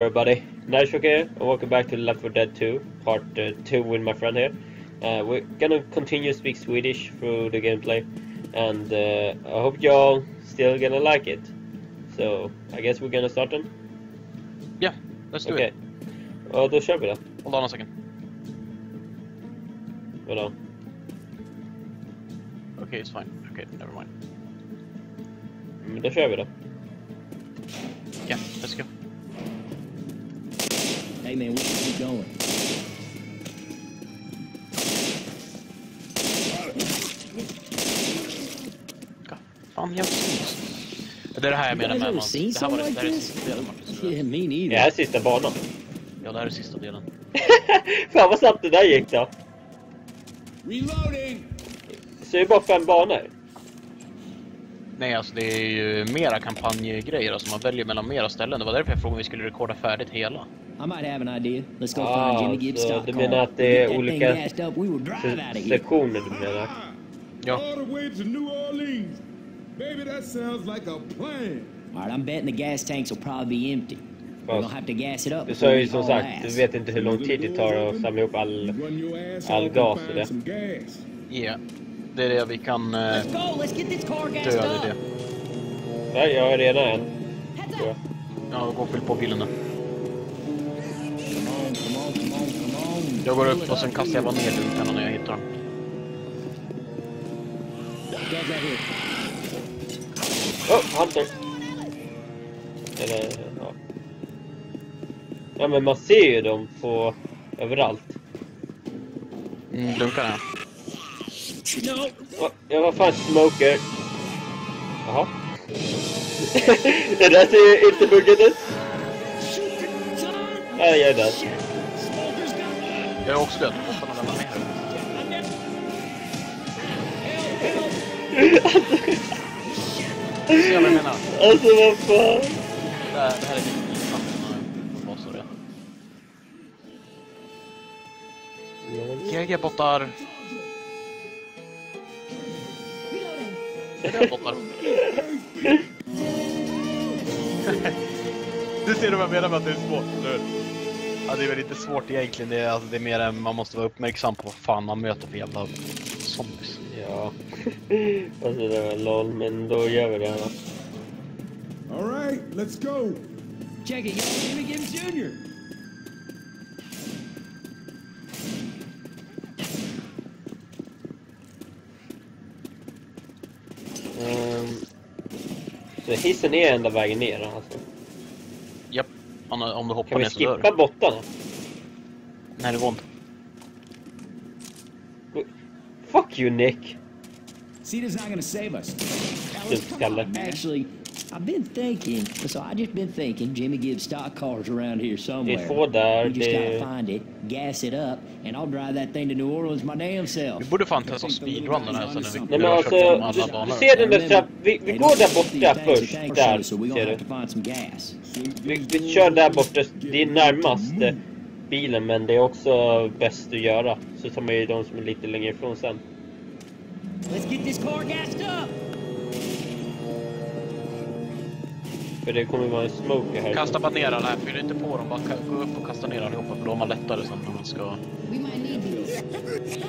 everybody, Nightshock here, and welcome back to Left 4 Dead 2, part uh, 2 with my friend here. Uh, we're gonna continue to speak Swedish through the gameplay, and uh, I hope y'all still gonna like it. So, I guess we're gonna start then? Yeah, let's do Okej. it. Då kör vi då. Hold on a second. Vadå? Okay, it's fine. Okay, never mind. Men då kör vi då. Yeah, let's go. Hey man, we should keep going. Fan, jag Det är det här jag menar med man. Det här var det, det här är sista delen Marcus. Yeah, me neither. Det här är sista banan. Ja, det här är sista delen. Fan vad snabbt det där gick då. Reloading! Så det är bara fem banor. Nej, alltså det är ju mera kampanjgrejer. Alltså man väljer mellan mera ställen. Det var därför jag frågade om vi skulle rekorda färdigt hela. I might have an idea. Let's go Ah, find Jimmy Gibbs så stock du car. menar att det är get that thing olika gassed up, we will drive out of Se- here. sektioner du menar? Ja. All the way to New Orleans. Baby, that sounds like a plan. All right, I'm betting the gas tanks will probably be empty. We're Fast- gonna have to gas it up. Du sa ju som sagt, du vet inte hur lång tid det tar att samla ihop all... All gas i det. Ja. Det är det vi kan eh, Let's go, let's get this car gassed döda i up. det. Nej, jag har redan en. Ja, gå och fyll på bilen då. Jag går upp och sen kastar jag bara ner dunkarna när jag hittar dem. Oh, Hunter! Eller, ja. Ja men man ser ju dem på överallt. Mm, dunkarna. Oh, jag var fan smoker. Jaha. det där ser ju inte bugget ut. Nej, jag är död. Jag är också död. Hoppas de lämnar med. Ser vad jag menar? Alltså vad fan. Det här, det här är mitt det? GG-bottar. Bottar. du ser vad jag menar med att det är svårt, eller hur? Ja, det är väl inte svårt egentligen. Det är, alltså, det är mer än man måste vara uppmärksam på vad fan man möter för jävla zombies. Ja. Alltså det var lol, men då gör vi det här. All right, let's go. Check it, yo, Jimmy Gibbs Jr. Um, så hissen är enda vägen ner alltså. Japp. Om, du hoppar Kan vi ner så dör skippa du. bottarna? Nej, det går inte. Fuck you Nick! Cedar's not gonna save us. Skalle. Actually, I've been thinking, so I just been thinking Jimmy Gibbs stock cars around here somewhere. två där, We just gotta find it, gas it up, and I'll drive that thing to New Orleans my damn self. Vi borde fan testa speedrun den här sen när vi Nej men alltså, du, du ser den där. Vi, vi går där borta först. Där, ser du. Vi, vi kör där borta. Det är närmast bilen men det är också bäst att göra. Så tar man ju de som är lite längre ifrån sen. Let's get this car gassed up! För det kommer vara en smoker här. Kasta bara ner alla här, fyll inte på dem. Bara gå upp och kasta ner allihopa för då har man lättare sen när man ska...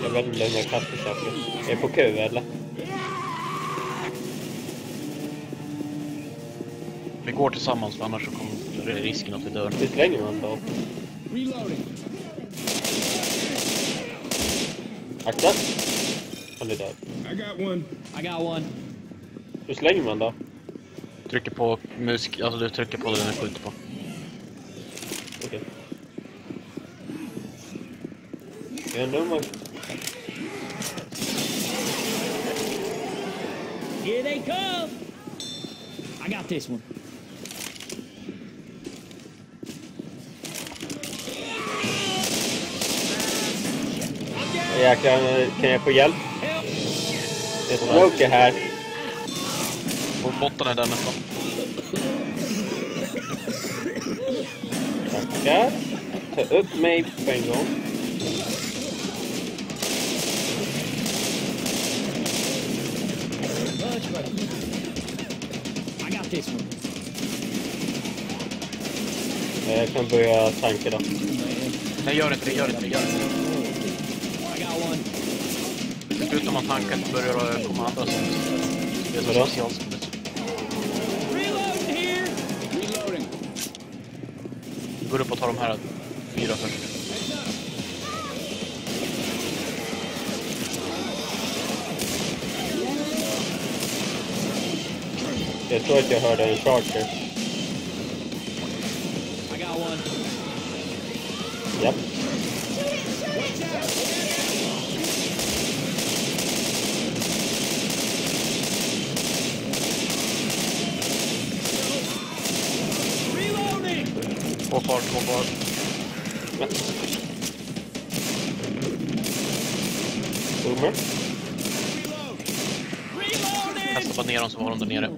Jag vet inte om jag kastar saker. Är det på Q eller? Vi går tillsammans för annars så kommer risken att vi dör. Hur slänger man då? Reloading. Akta! Han är död. I got one. I got one. Hur slänger man då? Trycker på mus... Alltså du trycker på det när du skjuter på. Okej. Jag undrar om man... Here they come! I got this one. Jäklar, kan jag få hjälp? Det är smoker här. Och botten är där nästan. Tackar. Ta upp mig på en gång. Jag kan börja tanka då. Nej, gör inte det, gör inte det, gör inte det. I got one. Slutar man tanka så börjar det komma andra som... Det är så Vadå? specialskumt. Reloading here. Reloading. Vi går upp och tar de här fyra först. Jag tror att jag hörde en charger. I got one. Japp. Reloading. Två kvar, två kvar. Boomer. Kasta bara ner dem så har de där nere.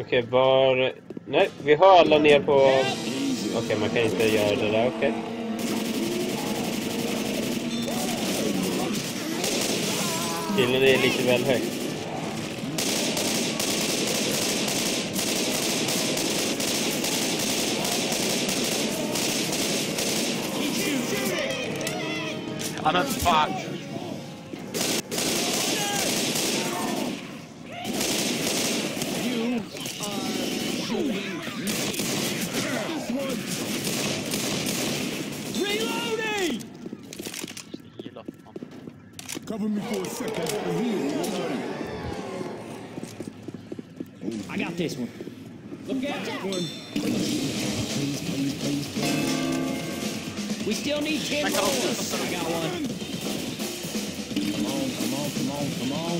Okej, var... Nej, vi har alla ner på... Okej, man kan inte göra det där, okej. Tydligen är det lite väl högt. Ja men fan! Reloading. Gilla fan. Cover me for a sec. I gotta heal. I got this one. Look out. One. We still need 10 more. I got one. Come on, come on, come on, come on.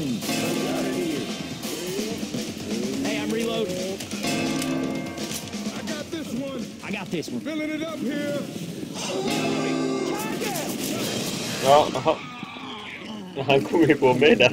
Hey, I'm reloading. I got this one. I got this one. Filling it up here. Ja, aha. Han kommer ju på mig där.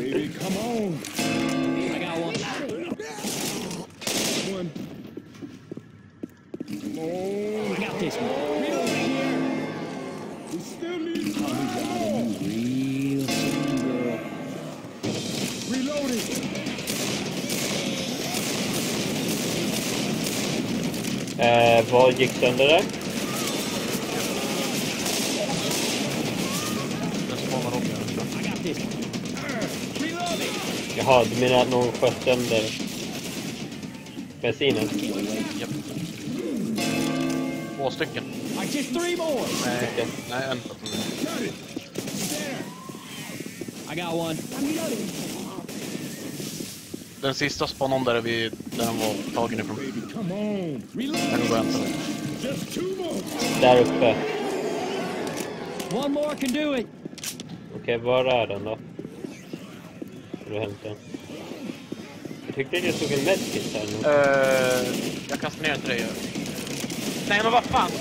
Eh, vad gick sönder där? Den spanar. Jaha, du menar att någon sköt sönder bensinen? Japp. Två stycken. Like just three more. Nej, en. I got one. Den sista spanade om där, vi, där den var tagen ifrån. Jag hämta. Just two more. Där uppe. One more can do it. Okej, var är den då? Ska du hämta den? Jag tyckte att jag såg en medkit här nu. Uh, jag kastar ner den till dig. Nej men vad fan!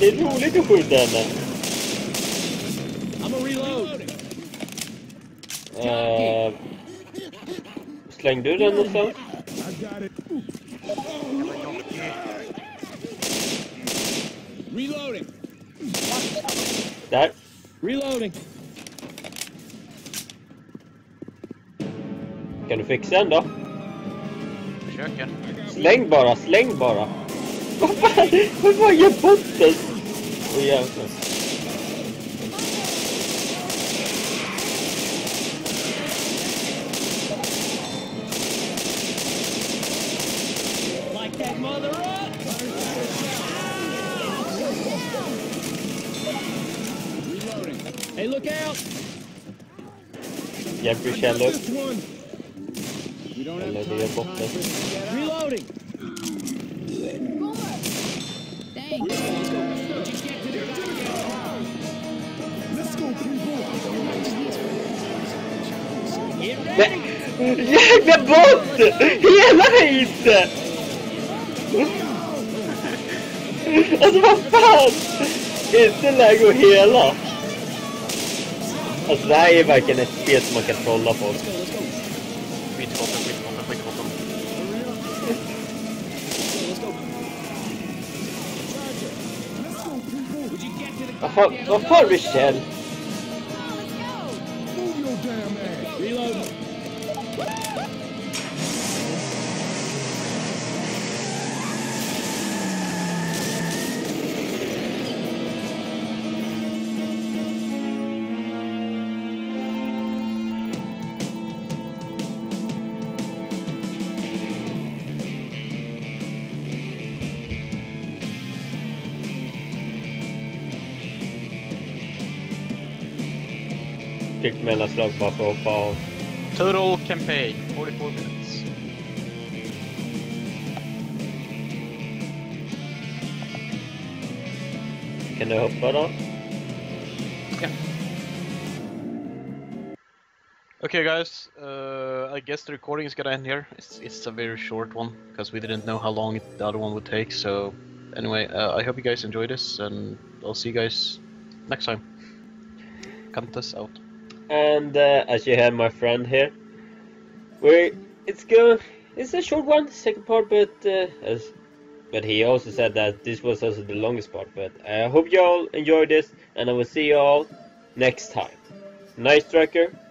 Det är roligt att skjuta henne. I'm a reload. Eh, slängde du den någonstans? I got it. Reloading. Där. Reloading. Kan du fixa den då? Försöker. Släng bara, släng bara. Vad fan? Vad fan gör bort den? Åh jävlar. Like that mother up. Reloading. Hey, look out. Hjälper du Kjell upp? This Let's go. Get ready. jävla bot! Hela mig! Alltså vad fan! Inte läge att hela! Alltså det här är verkligen ett spel som man kan trolla på. Skit i Vad fan, vad fan Michel? Move your damn ass. Reload. Fick mellanslag bara för att hoppa av. Total campaign, 44 minutes. Kan du hoppa då? Okay, guys. Uh, I guess the recording is gonna end here. It's it's a very short one because we didn't know how long it, the other one would take. So, anyway, uh, I hope you guys enjoy this, and I'll see you guys next time. Kantas out. And uh, as you have my friend here, we it's good. It's a short one, second part, but uh, as but he also said that this was also the longest part. But I hope you all enjoyed this, and I will see you all next time. Nice out.